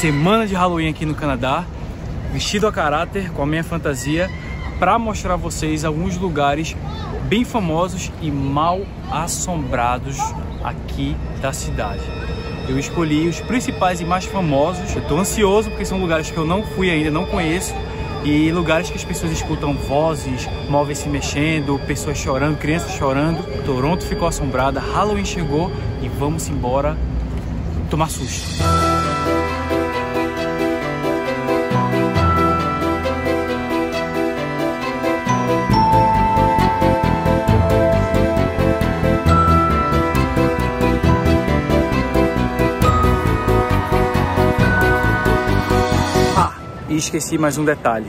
semana de Halloween aqui no Canadá, vestido a caráter com a minha fantasia, para mostrar a vocês alguns lugares bem famosos e mal assombrados aqui da cidade. Eu escolhi os principais e mais famosos. Eu tô ansioso porque são lugares que eu não fui ainda, não conheço. E lugares que as pessoas escutam vozes, móveis se mexendo, pessoas chorando, crianças chorando. Toronto ficou assombrada, Halloween chegou e vamos embora tomar susto. Esqueci mais um detalhe.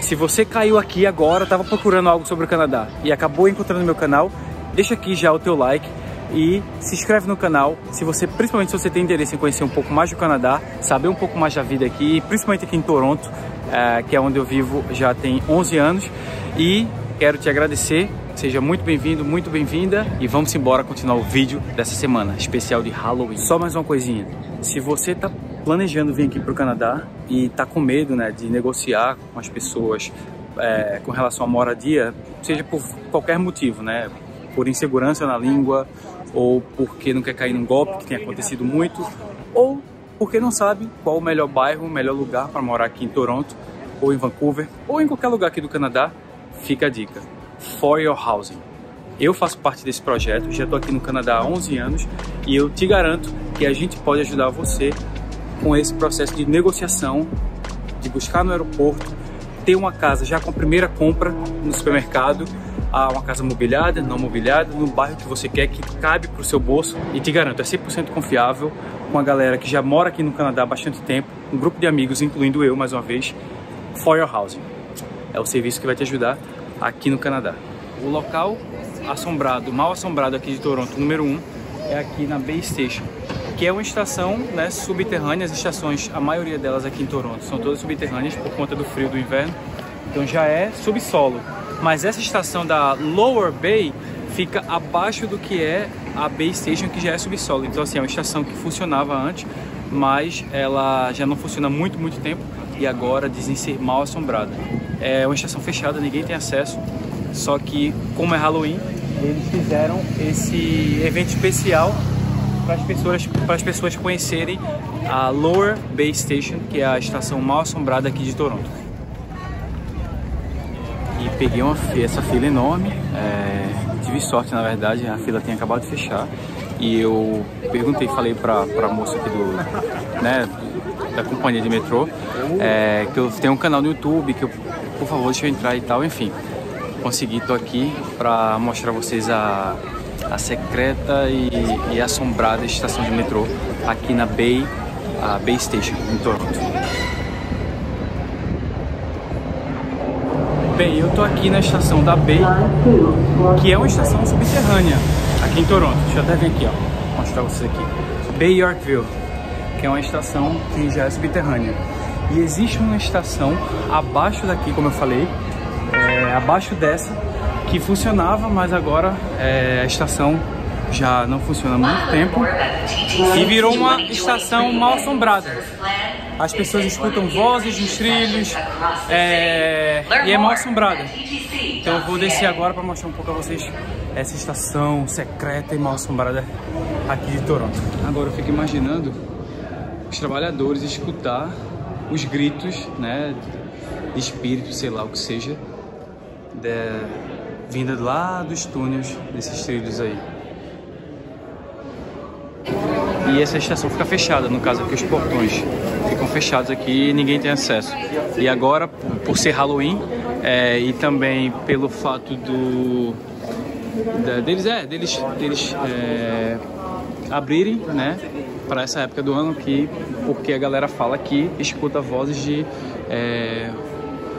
Se você caiu aqui agora, estava procurando algo sobre o Canadá e acabou encontrando meu canal, deixa aqui já o teu like e se inscreve no canal. Se você, principalmente se você tem interesse em conhecer um pouco mais do Canadá, saber um pouco mais da vida aqui, principalmente aqui em Toronto, é, que é onde eu vivo já tem 11 anos. E quero te agradecer. Seja muito bem-vindo, muito bem-vinda e vamos embora continuar o vídeo dessa semana, especial de Halloween. Só mais uma coisinha. Se você está planejando vir aqui para o Canadá e está com medo né, de negociar com as pessoas é, com relação à moradia, seja por qualquer motivo, né? Por insegurança na língua, ou porque não quer cair num golpe, que tem acontecido muito, ou porque não sabe qual o melhor bairro, o melhor lugar para morar aqui em Toronto, ou em Vancouver, ou em qualquer lugar aqui do Canadá, fica a dica. For Your Housing. Eu faço parte desse projeto, já estou aqui no Canadá há 11 anos e eu te garanto que a gente pode ajudar você com esse processo de negociação, de buscar no aeroporto, ter uma casa já com a primeira compra no supermercado, uma casa mobiliada, não mobiliada, no bairro que você quer, que cabe para o seu bolso e te garanto, é 100% confiável, com a galera que já mora aqui no Canadá há bastante tempo, um grupo de amigos, incluindo eu mais uma vez, For Your Housing. É o serviço que vai te ajudar aqui no Canadá. O local assombrado, mal assombrado aqui de Toronto, número 1, um, é aqui na Bay Station que é uma estação né, subterrânea. As estações, a maioria delas aqui em Toronto, são todas subterrâneas por conta do frio do inverno. Então já é subsolo. Mas essa estação da Lower Bay fica abaixo do que é a Bay Station, que já é subsolo. Então assim, é uma estação que funcionava antes, mas ela já não funciona há muito, muito tempo e agora dizem ser mal assombrada. É uma estação fechada, ninguém tem acesso. Só que, como é Halloween, eles fizeram esse evento especial para as pessoas, para as pessoas conhecerem a Lower Bay Station, que é a estação mal assombrada aqui de Toronto. E peguei uma, essa fila enorme, é, tive sorte na verdade, a fila tinha acabado de fechar e eu perguntei, falei para a moça aqui do, né, da companhia de metrô é, que eu tenho um canal no YouTube, que eu, por favor, deixa eu entrar e tal, enfim. Consegui, tô aqui para mostrar a vocês a a secreta e, e assombrada estação de metrô aqui na Bay, a Bay Station, em Toronto. Bem, eu tô aqui na estação da Bay, que é uma estação subterrânea aqui em Toronto. Deixa eu até vir aqui, ó, mostrar vocês aqui. Bay Yorkville, que é uma estação que já é subterrânea. E existe uma estação abaixo daqui, como eu falei, é, abaixo dessa, que funcionava, mas agora é, a estação já não funciona há muito tempo e virou uma estação mal assombrada. As pessoas escutam vozes nos trilhos é, e é mal assombrada. Então eu vou descer agora para mostrar um pouco a vocês essa estação secreta e mal assombrada aqui de Toronto. Agora eu fico imaginando os trabalhadores escutar os gritos, né, de espírito, sei lá o que seja, de, vinda lá dos túneis desses trilhos aí. E essa estação fica fechada, no caso aqui os portões ficam fechados aqui e ninguém tem acesso. E agora, por ser Halloween é, e também pelo fato do da, deles é deles deles é, abrirem, né, para essa época do ano que porque a galera fala que escuta vozes de é,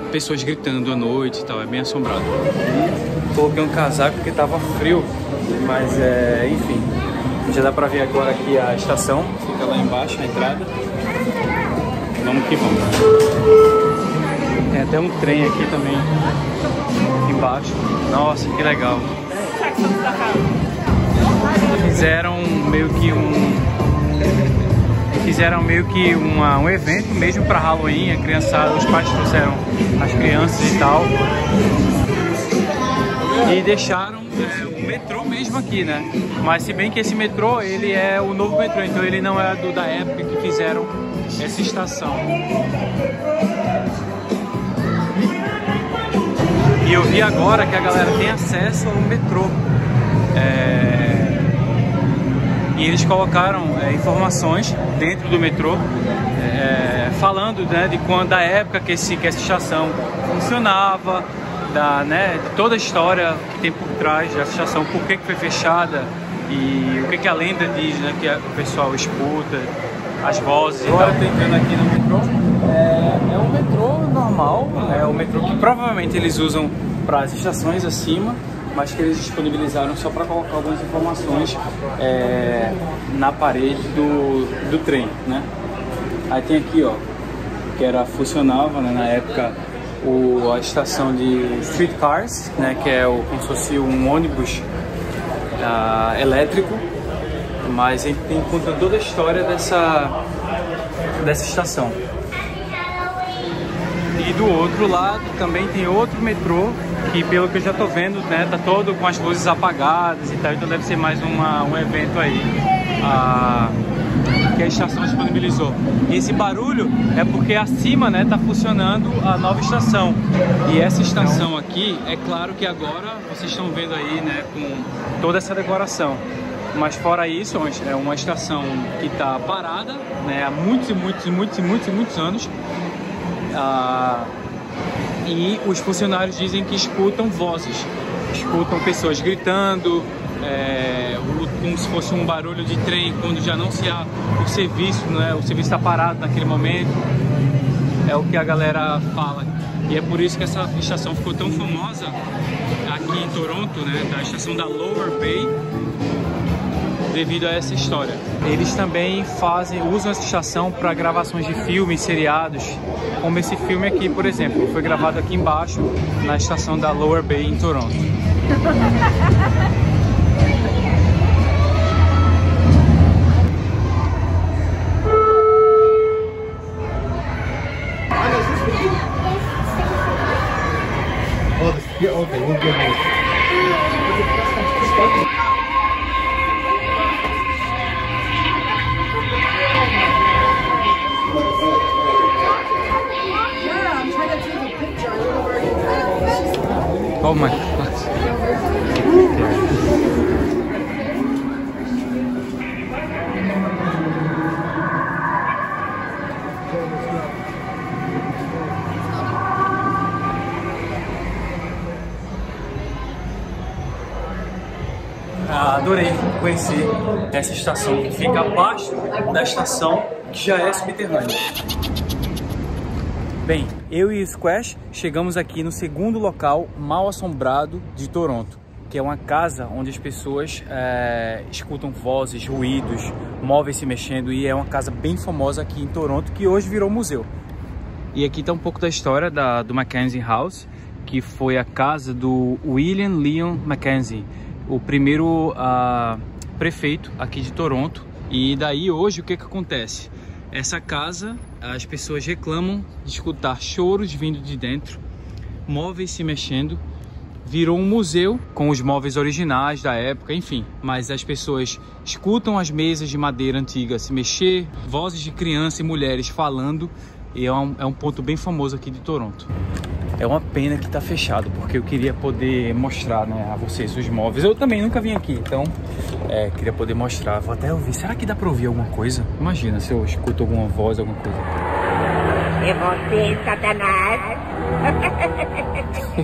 pessoas gritando à noite e tal, é bem assombrado. E coloquei um casaco porque tava frio, mas é, enfim, já dá pra ver agora aqui a estação, fica lá embaixo a entrada. Vamos que vamos. Tem até um trem aqui também, embaixo. Nossa, que legal. Fizeram meio que um fizeram meio que uma, um evento mesmo para Halloween, a criançada, os pais trouxeram as crianças e tal. E deixaram é, o metrô mesmo aqui, né? Mas se bem que esse metrô, ele é o novo metrô, então ele não é do da época que fizeram essa estação. E eu vi agora que a galera tem acesso ao metrô. É... E eles colocaram é, informações dentro do metrô é, falando né, de quando da época que, esse, que essa estação funcionava, da, né, de toda a história que tem por trás dessa estação, por que, que foi fechada e o que, que a lenda diz, né, que o pessoal escuta, as vozes. Agora eu tô entrando aqui no metrô. É, é um metrô normal, é o metrô que provavelmente eles usam para as estações acima mas que eles disponibilizaram só para colocar algumas informações é, na parede do, do trem, né? Aí tem aqui, ó, que era funcionava né, na época o, a estação de streetcars, né, que é o, como se fosse um ônibus uh, elétrico, mas a gente tem conta toda a história dessa, dessa estação. E do outro lado também tem outro metrô que pelo que eu já tô vendo, né, tá todo com as luzes apagadas e tal, então deve ser mais uma, um evento aí que a estação disponibilizou. E esse barulho é porque acima, né, tá funcionando a nova estação. E essa estação aqui, é claro que agora vocês estão vendo aí, né, com toda essa decoração. Mas fora isso, é uma estação que está parada né, há muitos e muitos e muitos e muitos, muitos anos. Ah, e os funcionários dizem que escutam vozes, escutam pessoas gritando, é, como se fosse um barulho de trem quando já não se há o serviço, né? o serviço está parado naquele momento. É o que a galera fala. E é por isso que essa estação ficou tão famosa aqui em Toronto, né? da estação da Lower Bay, devido a essa história. Eles também fazem, usam essa estação para gravações de filmes, seriados, como esse filme aqui, por exemplo, foi gravado aqui embaixo, na estação da Lower Bay, em Toronto. Oh, okay, we'll get Oh my. Ah, adorei conhecer essa estação que fica abaixo da estação que já é subterrânea. Bem, eu e o Squash chegamos aqui no segundo local mal assombrado de Toronto, que é uma casa onde as pessoas é, escutam vozes, ruídos, móveis se mexendo e é uma casa bem famosa aqui em Toronto que hoje virou museu. E aqui está um pouco da história da, do Mackenzie House, que foi a casa do William Leon Mackenzie, o primeiro uh, prefeito aqui de Toronto. E daí hoje o que, que acontece? Essa casa, as pessoas reclamam de escutar choros vindo de dentro, móveis se mexendo. Virou um museu com os móveis originais da época, enfim. Mas as pessoas escutam as mesas de madeira antiga se mexer, vozes de crianças e mulheres falando, e é um, é um ponto bem famoso aqui de Toronto. É uma pena que está fechado, porque eu queria poder mostrar né, a vocês os móveis. Eu também nunca vim aqui, então é, queria poder mostrar. Vou até ouvir. Será que dá para ouvir alguma coisa? Imagina se eu escuto alguma voz, alguma coisa. É você, Satanás.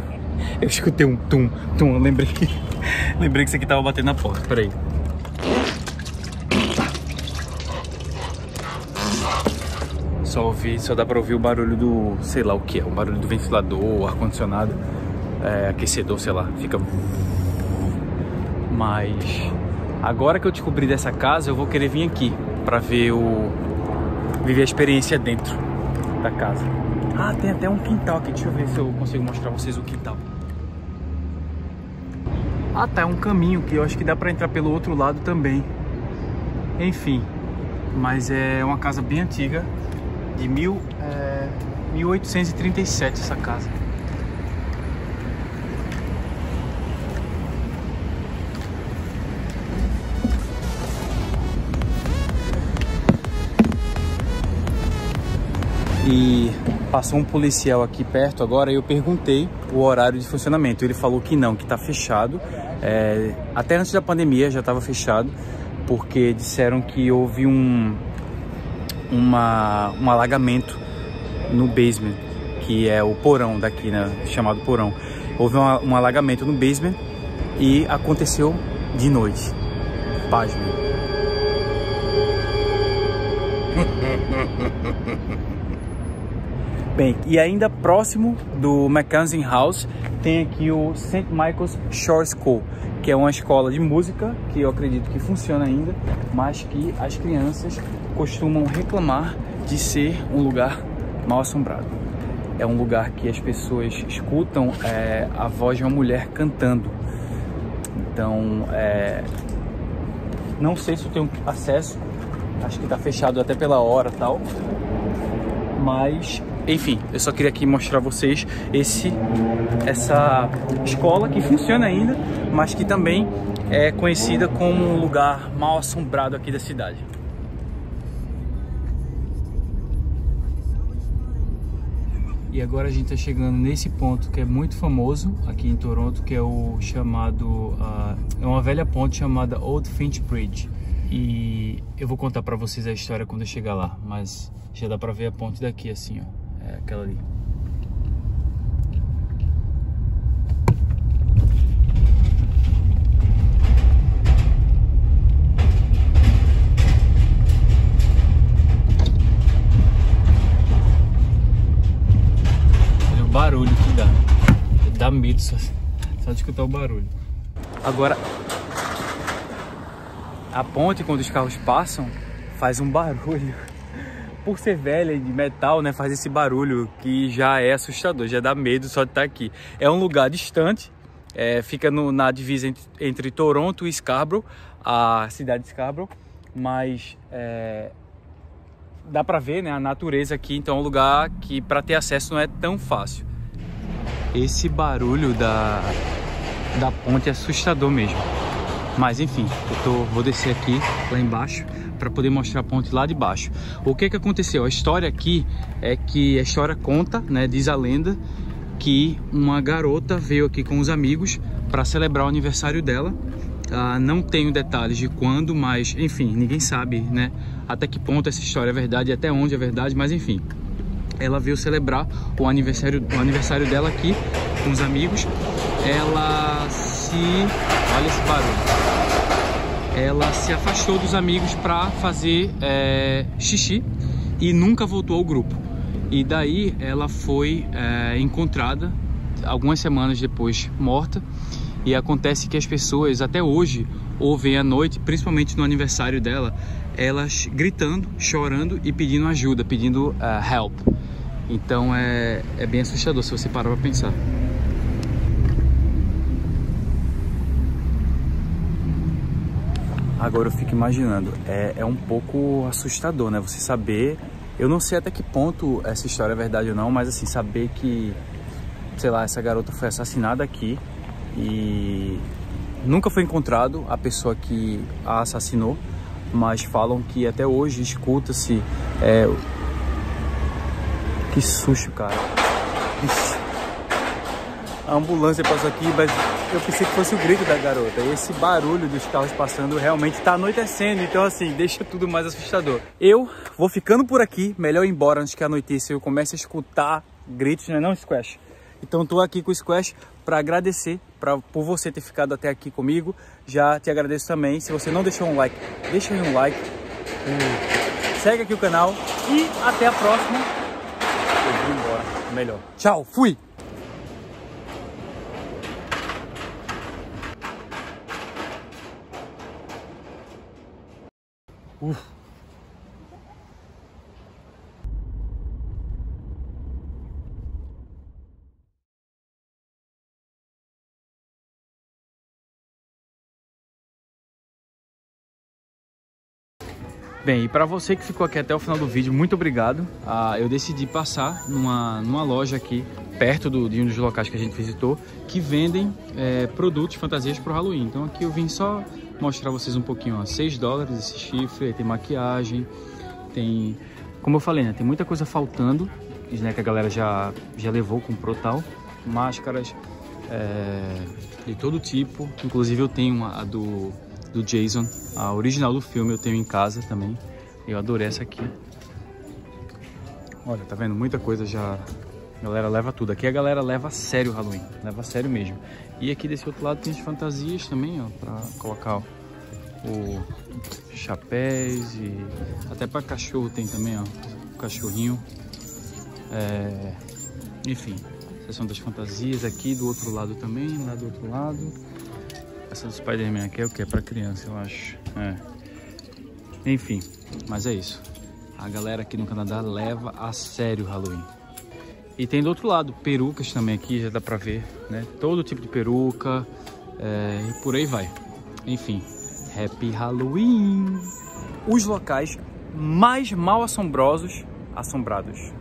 eu escutei um tum, tum. Eu lembrei, lembrei que isso aqui tava batendo na porta. Peraí. Só ouvi, só dá pra ouvir o barulho do, sei lá o que é, o barulho do ventilador, ar-condicionado, é, aquecedor, sei lá, fica... Mas agora que eu descobri dessa casa, eu vou querer vir aqui pra ver o... viver a experiência dentro da casa. Ah, tem até um quintal aqui, deixa eu ver se eu consigo mostrar pra vocês o quintal. Ah, tá, é um caminho que eu acho que dá pra entrar pelo outro lado também. Enfim, mas é uma casa bem antiga, de mil, é, 1837 essa casa. E passou um policial aqui perto agora e eu perguntei o horário de funcionamento. Ele falou que não, que está fechado. É, até antes da pandemia já estava fechado, porque disseram que houve um, uma, um alagamento no basement, que é o porão daqui, né, chamado porão. Houve um, um alagamento no basement e aconteceu de noite. Pasme. Bem, e ainda próximo do Mackenzie House tem aqui o St. Michael's Shore School, que é uma escola de música que eu acredito que funciona ainda, mas que as crianças costumam reclamar de ser um lugar mal assombrado. É um lugar que as pessoas escutam é, a voz de uma mulher cantando. Então, é, não sei se eu tenho acesso, acho que está fechado até pela hora tal, mas enfim, eu só queria aqui mostrar a vocês esse, essa escola que funciona ainda, mas que também é conhecida como um lugar mal assombrado aqui da cidade. E agora a gente está chegando nesse ponto que é muito famoso aqui em Toronto, que é o chamado... Uh, é uma velha ponte chamada Old Finch Bridge. E eu vou contar para vocês a história quando eu chegar lá, mas já dá para ver a ponte daqui assim, ó. É aquela ali. Olha o barulho que dá. Dá medo só, só de escutar o barulho. Agora, a ponte, quando os carros passam, faz um barulho por ser velha de metal, né, faz esse barulho que já é assustador, já dá medo só de estar aqui. É um lugar distante, é, fica no, na divisa entre, entre, Toronto e Scarborough, a cidade de Scarborough, mas é, dá para ver né, a natureza aqui, então é um lugar que para ter acesso não é tão fácil. Esse barulho da, da ponte é assustador mesmo. Mas enfim, eu tô, vou descer aqui lá embaixo para poder mostrar a ponte lá de baixo. O que que aconteceu? A história aqui é que a história conta, né, diz a lenda, que uma garota veio aqui com os amigos para celebrar o aniversário dela. Ah, não tenho detalhes de quando, mas enfim, ninguém sabe, né, até que ponto essa história é verdade e até onde é verdade, mas enfim. Ela veio celebrar o aniversário, o aniversário dela aqui com os amigos. Ela se... Olha esse barulho ela se afastou dos amigos para fazer é, xixi e nunca voltou ao grupo. E daí ela foi é, encontrada algumas semanas depois morta. E acontece que as pessoas até hoje ouvem à noite, principalmente no aniversário dela, elas gritando, chorando e pedindo ajuda, pedindo uh, help. Então é, é bem assustador se você parar para pensar. Agora eu fico imaginando, é, é um pouco assustador, né? Você saber, eu não sei até que ponto essa história é verdade ou não, mas assim, saber que, sei lá, essa garota foi assassinada aqui e nunca foi encontrado a pessoa que a assassinou, mas falam que até hoje escuta-se. É... Que susto, cara. A ambulância passou aqui, mas eu pensei que fosse o grito da garota. E esse barulho dos carros passando realmente está anoitecendo, então assim, deixa tudo mais assustador. Eu vou ficando por aqui, melhor ir embora antes que anoiteça eu comece a escutar gritos, não é não, Squash? Então tô aqui com o Squash para agradecer pra, por você ter ficado até aqui comigo. Já te agradeço também. Se você não deixou um like, deixa aí um like. Segue aqui o canal e até a próxima. Melhor. Tchau, fui! Uf. Bem, e para você que ficou aqui até o final do vídeo, muito obrigado. Ah, eu decidi passar numa, numa loja aqui, perto do, de um dos locais que a gente visitou, que vendem é, produtos, fantasias para o Halloween. Então aqui eu vim só mostrar vocês um pouquinho, ó, 6 dólares esse chifre, tem maquiagem, tem... Como eu falei, né, tem muita coisa faltando, né, que a galera já, já levou, comprou tal. Máscaras é, de todo tipo, inclusive eu tenho uma, a do do Jason, a original do filme eu tenho em casa também. Eu adorei essa aqui. Olha, tá vendo? Muita coisa já... A galera leva tudo. Aqui a galera leva a sério o Halloween. Leva a sério mesmo. E aqui desse outro lado tem as fantasias também, ó. Pra colocar ó, o chapéus e... Até pra cachorro tem também, ó. O cachorrinho. É... Enfim, são das fantasias aqui do outro lado também, lá do outro lado. Essa do Spider-Man aqui é o que? É pra criança, eu acho. É. Enfim, mas é isso. A galera aqui no Canadá leva a sério o Halloween. E tem do outro lado, perucas também aqui, já dá pra ver, né? Todo tipo de peruca é, e por aí vai. Enfim, Happy Halloween! Os locais mais mal assombrosos, assombrados.